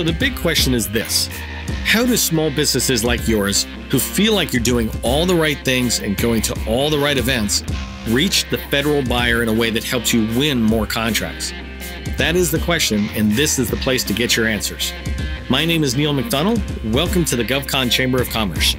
So the big question is this How do small businesses like yours, who feel like you're doing all the right things and going to all the right events, reach the federal buyer in a way that helps you win more contracts? That is the question, and this is the place to get your answers. My name is Neil McDonnell. Welcome to the GovCon Chamber of Commerce.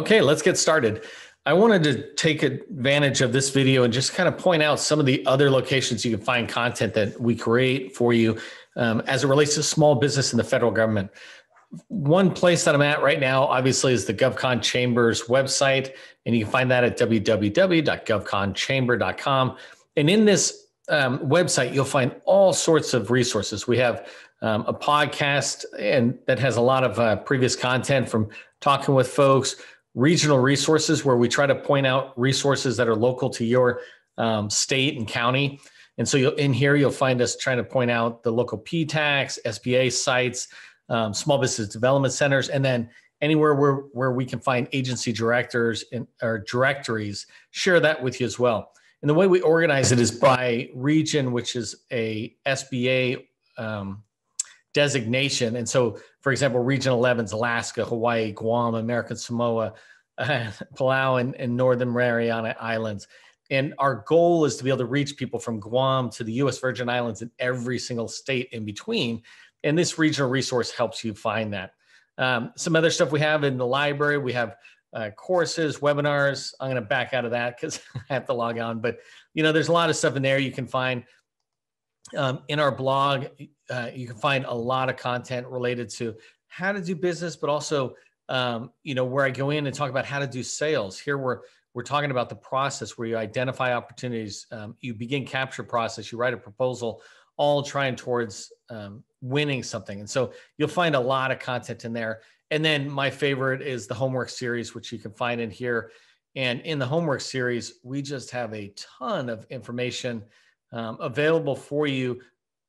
Okay, let's get started. I wanted to take advantage of this video and just kind of point out some of the other locations you can find content that we create for you um, as it relates to small business and the federal government. One place that I'm at right now, obviously, is the GovCon Chambers website, and you can find that at www.govconchamber.com. And in this um, website, you'll find all sorts of resources. We have um, a podcast and that has a lot of uh, previous content from talking with folks regional resources where we try to point out resources that are local to your um, state and county. And so you'll, in here, you'll find us trying to point out the local PTACs, SBA sites, um, small business development centers, and then anywhere where, where we can find agency directors and, or directories, share that with you as well. And the way we organize it is by region, which is a SBA um, designation. And so, for example, Region 11 is Alaska, Hawaii, Guam, American Samoa, uh, Palau, and, and Northern Mariana Islands. And our goal is to be able to reach people from Guam to the US Virgin Islands and every single state in between. And this regional resource helps you find that. Um, some other stuff we have in the library, we have uh, courses, webinars. I'm going to back out of that because I have to log on. But you know, there's a lot of stuff in there you can find. Um, in our blog, uh, you can find a lot of content related to how to do business, but also, um, you know, where I go in and talk about how to do sales. Here we're we're talking about the process where you identify opportunities, um, you begin capture process, you write a proposal, all trying towards um, winning something. And so you'll find a lot of content in there. And then my favorite is the homework series, which you can find in here. And in the homework series, we just have a ton of information um, available for you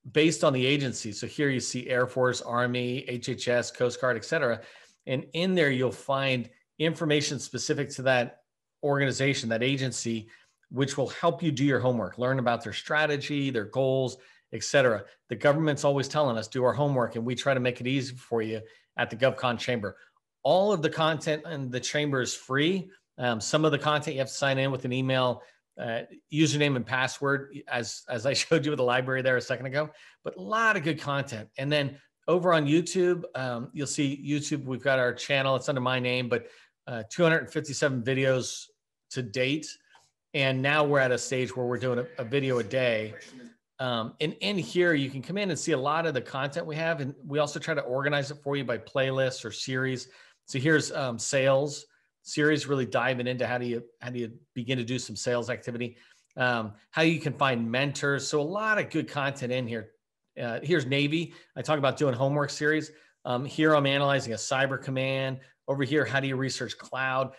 based on the agency. So here you see Air Force, Army, HHS, Coast Guard, et cetera. And in there, you'll find information specific to that organization, that agency, which will help you do your homework, learn about their strategy, their goals, et cetera. The government's always telling us do our homework, and we try to make it easy for you at the GovCon Chamber. All of the content in the chamber is free. Um, some of the content you have to sign in with an email uh, username and password as as I showed you with the library there a second ago. But a lot of good content. And then over on YouTube, um, you'll see YouTube. We've got our channel. It's under my name, but uh, 257 videos to date. And now we're at a stage where we're doing a, a video a day. Um, and in here, you can come in and see a lot of the content we have. And we also try to organize it for you by playlists or series. So here's um, sales series really diving into how do you how do you begin to do some sales activity um, how you can find mentors. So a lot of good content in here. Uh, here's navy. I talk about doing homework series. Um, here i'm analyzing a cyber command. Over here how do you research cloud?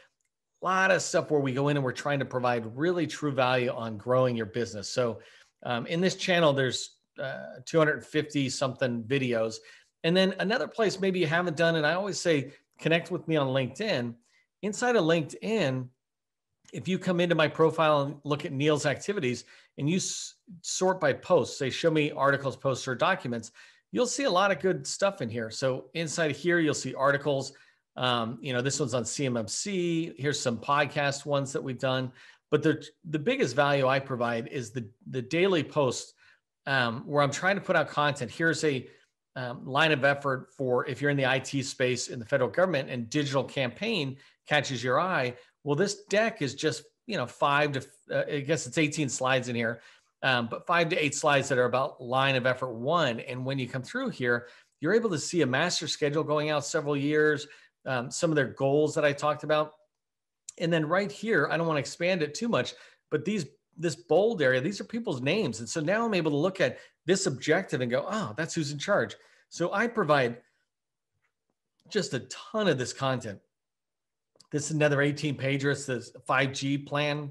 A lot of stuff where we go in and we're trying to provide really true value on growing your business. So um, in this channel there's uh, 250 something videos. And then another place maybe you haven't done and i always say connect with me on linkedin inside of LinkedIn, if you come into my profile and look at Neil's activities and you s- sort by posts, say, show me articles, posts, or documents, you'll see a lot of good stuff in here. So inside here, you'll see articles. Um, you know, this one's on CMMC. Here's some podcast ones that we've done. But the the biggest value I provide is the the daily post um, where I'm trying to put out content. Here's a um, line of effort for if you're in the IT space in the federal government and digital campaign catches your eye. Well, this deck is just, you know, five to, uh, I guess it's 18 slides in here, um, but five to eight slides that are about line of effort one. And when you come through here, you're able to see a master schedule going out several years, um, some of their goals that I talked about. And then right here, I don't want to expand it too much, but these this bold area, these are people's names. And so now I'm able to look at this objective and go, oh, that's who's in charge. So I provide just a ton of this content. This is another 18 pager. It's the 5G plan.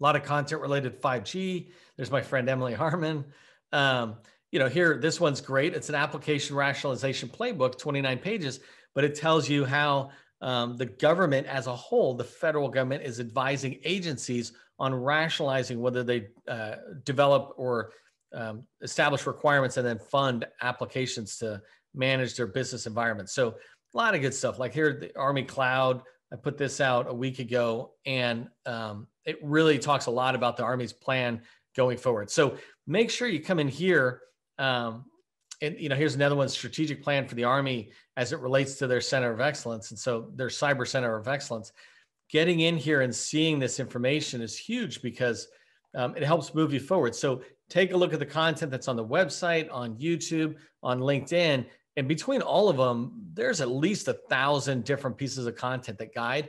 A lot of content related to 5G. There's my friend Emily Harmon. Um, you know, here, this one's great. It's an application rationalization playbook, 29 pages, but it tells you how um, the government as a whole, the federal government, is advising agencies on rationalizing whether they uh, develop or um, establish requirements and then fund applications to manage their business environment. So a lot of good stuff. Like here, the Army Cloud. I put this out a week ago, and um, it really talks a lot about the Army's plan going forward. So make sure you come in here. Um, and you know, here's another one: strategic plan for the Army as it relates to their center of excellence. And so their cyber center of excellence. Getting in here and seeing this information is huge because um, it helps move you forward. So take a look at the content that's on the website, on YouTube, on LinkedIn, and between all of them, there's at least a thousand different pieces of content that guide.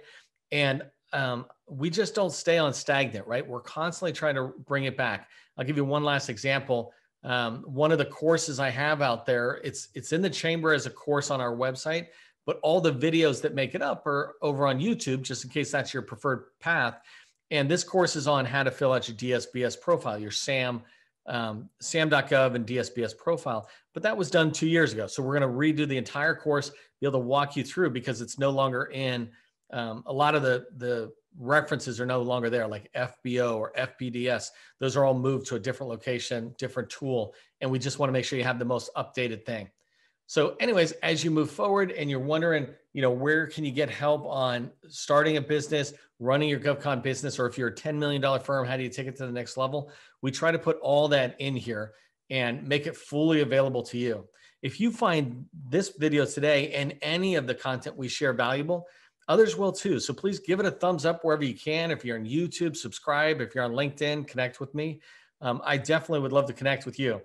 And um, we just don't stay on stagnant, right? We're constantly trying to bring it back. I'll give you one last example. Um, one of the courses I have out there, it's it's in the chamber as a course on our website, but all the videos that make it up are over on YouTube, just in case that's your preferred path. And this course is on how to fill out your DSBS profile, your SAM um, SAM.gov and DSBS profile, but that was done two years ago. So we're going to redo the entire course, be able to walk you through because it's no longer in um, a lot of the the references are no longer there, like FBO or FPDS. Those are all moved to a different location, different tool, and we just want to make sure you have the most updated thing. So, anyways, as you move forward and you're wondering, you know, where can you get help on starting a business, running your GovCon business, or if you're a $10 million firm, how do you take it to the next level? We try to put all that in here and make it fully available to you. If you find this video today and any of the content we share valuable, others will too. So please give it a thumbs up wherever you can. If you're on YouTube, subscribe. If you're on LinkedIn, connect with me. Um, I definitely would love to connect with you.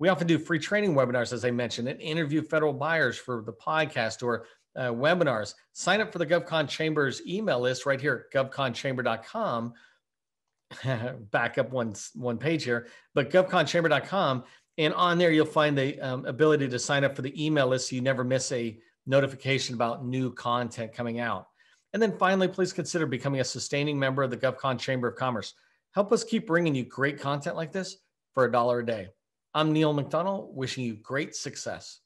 We often do free training webinars, as I mentioned, and interview federal buyers for the podcast or uh, webinars. Sign up for the GovCon Chambers email list right here, govconchamber.com. Back up one, one page here, but govconchamber.com. And on there, you'll find the um, ability to sign up for the email list so you never miss a notification about new content coming out. And then finally, please consider becoming a sustaining member of the GovCon Chamber of Commerce. Help us keep bringing you great content like this for a dollar a day. I'm Neil McDonnell, wishing you great success.